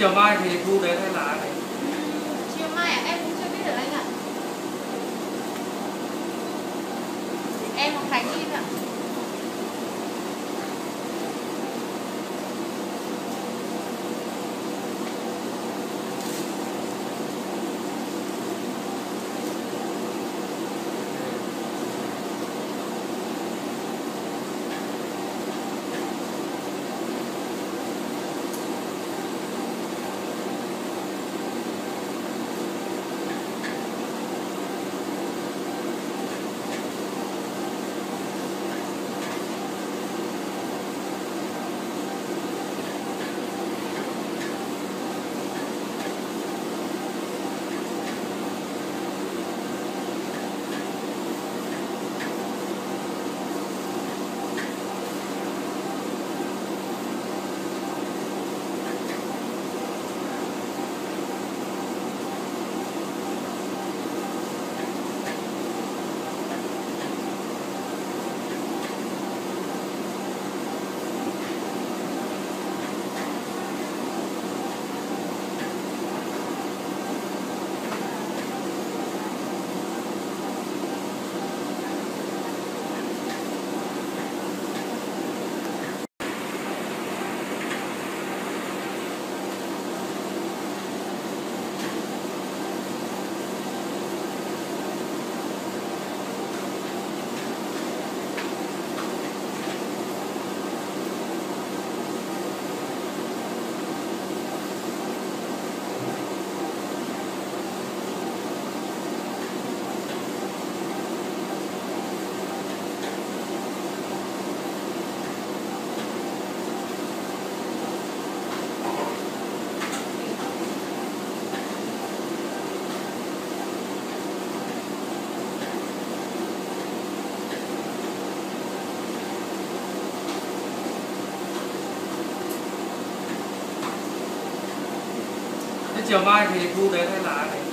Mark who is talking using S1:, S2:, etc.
S1: Vào 租的太难叫卖可以租的太难。